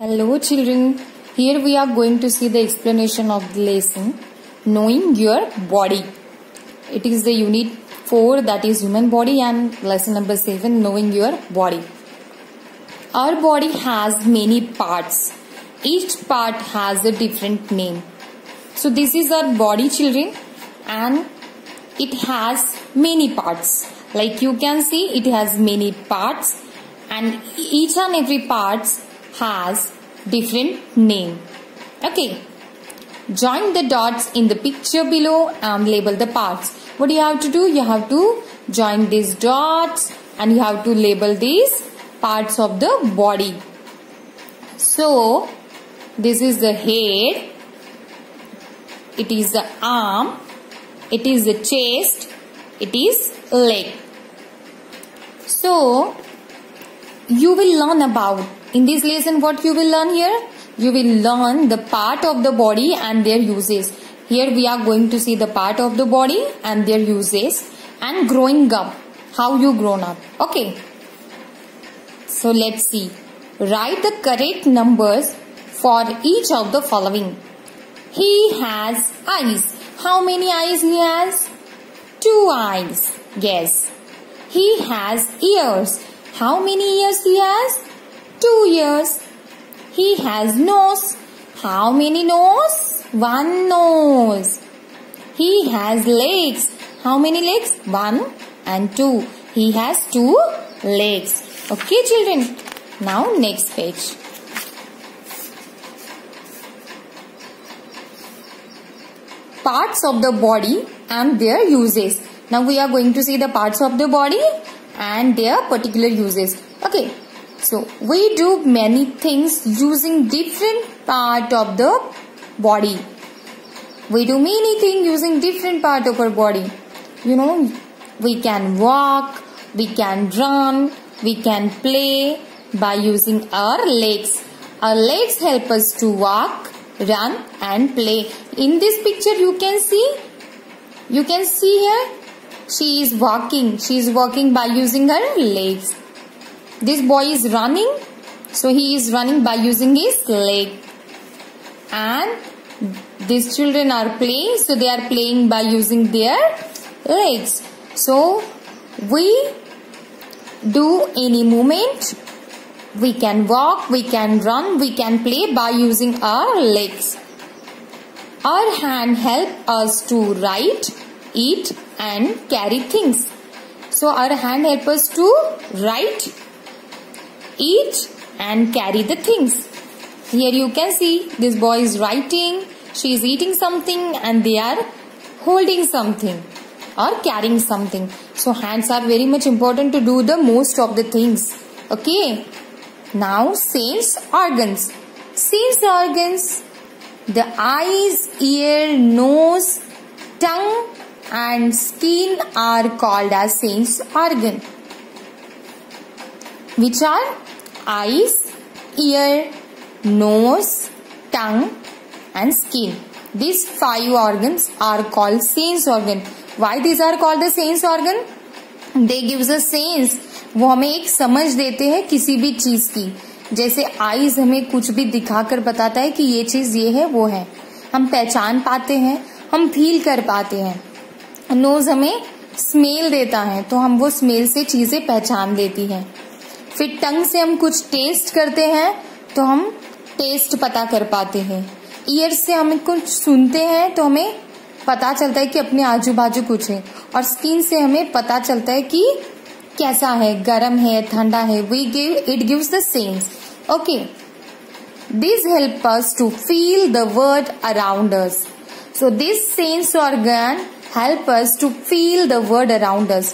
Hello children, here we are going to see the explanation of the lesson Knowing Your Body. It is the unit 4 that is human body and lesson number 7 Knowing Your Body. Our body has many parts. Each part has a different name. So this is our body children and it has many parts. Like you can see it has many parts and each and every parts has different name. Okay. Join the dots in the picture below and label the parts. What do you have to do? You have to join these dots and you have to label these parts of the body. So, this is the head, it is the arm, it is the chest, it is leg. So, you will learn about in this lesson what you will learn here? You will learn the part of the body and their uses. Here we are going to see the part of the body and their uses and growing up. How you grown up. Okay. So let's see. Write the correct numbers for each of the following. He has eyes. How many eyes he has? Two eyes. Guess he has ears. How many ears he has? Two ears. He has nose. How many nose? One nose. He has legs. How many legs? One and two. He has two legs. Okay children. Now next page. Parts of the body and their uses. Now we are going to see the parts of the body and their particular uses. Okay, so we do many things using different part of the body. We do many things using different part of our body. You know, we can walk, we can run, we can play by using our legs. Our legs help us to walk, run and play. In this picture you can see, you can see here she is walking. She is walking by using her legs. This boy is running. So he is running by using his leg. And these children are playing. So they are playing by using their legs. So we do any movement. We can walk, we can run, we can play by using our legs. Our hand help us to write, eat and carry things. So our hand help us to write, eat and carry the things. Here you can see this boy is writing, she is eating something and they are holding something or carrying something. So hands are very much important to do the most of the things. Okay. Now sense organs. Sense organs. The eyes, ear, nose, tongue and skin are called as sense organ which are eyes ear nose tongue and skin these five organs are called sense organ why these are called the sense organ they gives a sense वो हमें एक समझ देते हैं किसी भी चीज़ की जैसे आईज हमें कुछ भी दिखाकर बताता है कि ये चीज़ ये है वो है हम पहचान पाते हैं हम फील कर पाते हैं नोज़ हमें स्मेल देता है तो हम वो स्मेल से चीज़ें पहचान लेती हैं फिर टंग से हम कुछ टेस्ट करते हैं तो हम टेस्ट पता कर पाते हैं। ईयर से हम कुछ सुनते हैं तो हमें पता चलता है कि अपने आजू बाजू कुछ है। और स्किन से हमें पता चलता है कि कैसा है, गर्म है, ठंडा है we give it gives the sense okay this help us to feel the word around us so this sense organ help us to feel the world around us.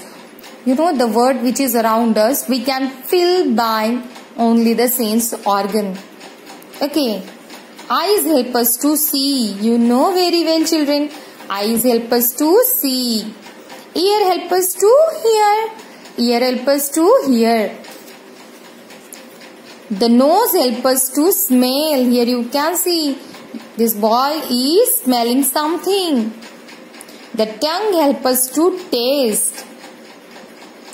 You know, the word which is around us, we can feel by only the sense organ. Okay. Eyes help us to see. You know very well children. Eyes help us to see. Ear help us to hear. Ear help us to hear. The nose help us to smell. Here you can see. This boy is smelling something. The tongue help us to taste.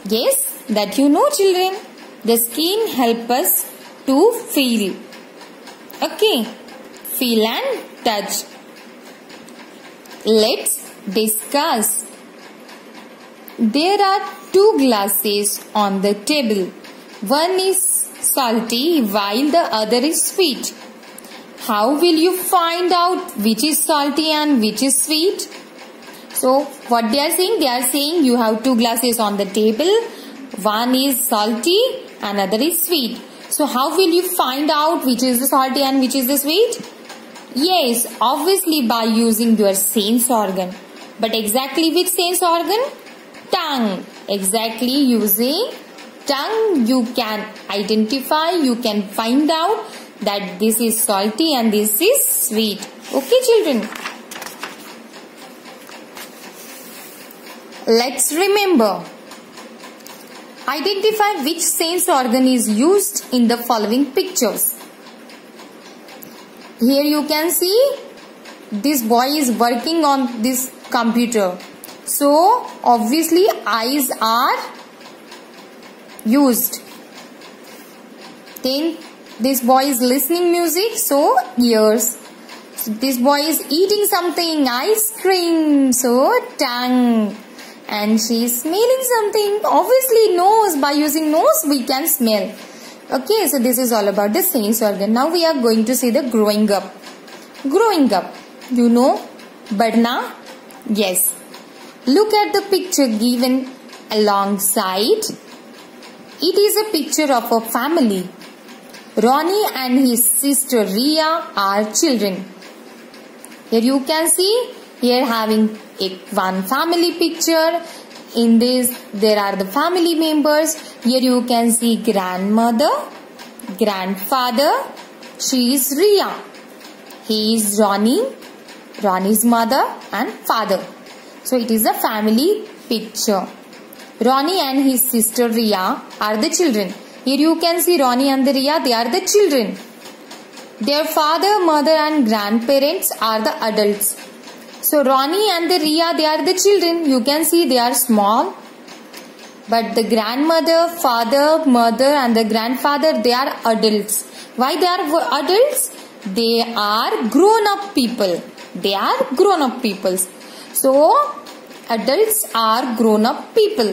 Yes, that you know children. The skin helps us to feel. Okay. Feel and touch. Let's discuss. There are two glasses on the table. One is salty while the other is sweet. How will you find out which is salty and which is sweet? So what they are saying? They are saying you have two glasses on the table. One is salty, another is sweet. So how will you find out which is the salty and which is the sweet? Yes, obviously by using your sense organ. But exactly which sense organ? Tongue. Exactly using tongue you can identify, you can find out that this is salty and this is sweet. Okay children? Let's remember. Identify which sense organ is used in the following pictures. Here you can see this boy is working on this computer. So obviously eyes are used. Then this boy is listening music so ears. This boy is eating something ice cream so tongue and she is smelling something obviously nose by using nose we can smell. Okay so this is all about the sense organ. Now we are going to see the growing up. Growing up you know badna yes. Look at the picture given alongside. It is a picture of a family. Ronnie and his sister ria are children. Here you can see here having a one family picture. In this there are the family members. Here you can see grandmother grandfather. She is Ria. He is Ronnie Ronnie's mother and father. So it is a family picture. Ronnie and his sister Ria are the children. Here you can see Ronnie and the Ria they are the children. Their father mother and grandparents are the adults so Ronnie and the Ria, they are the children. You can see they are small. But the grandmother, father, mother and the grandfather, they are adults. Why they are adults? They are grown up people. They are grown up people. So adults are grown up people.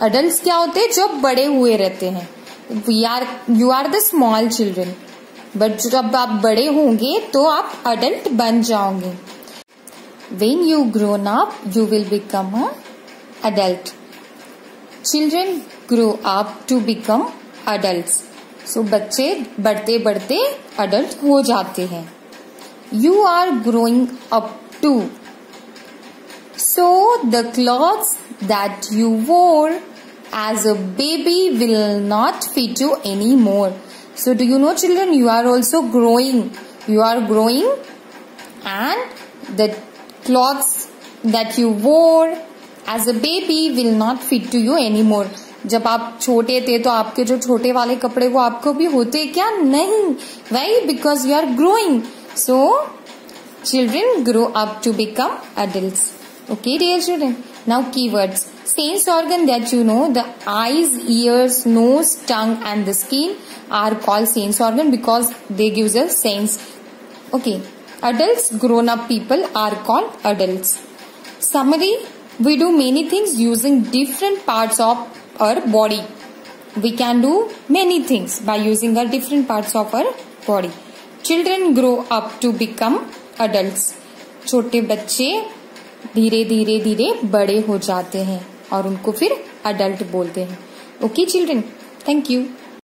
Adults क्या होते हैं जब बड़े हुए रहते हैं we are you are the small children but जब आप बड़े होंगे तो आप अडल्ट बन जाओगे when you grown up, you will become a adult. Children grow up to become adults. So बच्चे बढ़ते बढ़ते adult हो जाते हैं You are growing up too. So the clothes that you wore as a baby will not fit you anymore. So do you know children you are also growing. You are growing and the clothes that you wore as a baby will not fit to you any more जब आप छोटे थे तो आपके जो छोटे वाले कपड़े वो आपको भी होते क्या? नहीं why because you are growing so children grow up to become adult okay dear children now की words sense organ that you know the eyes ears nose tongue and the skin are called sense organ because they gives a sense okay Adults, grown up people are called adults. Summary We do many things using different parts of our body. We can do many things by using our different parts of our body. Children grow up to become adults. छोटे बच्चे धीरे धीरे धीरे बड़े हो जाते हैं और उनको फिर अडल्ट बोलते हैं ओके चिल्ड्रन थैंक यू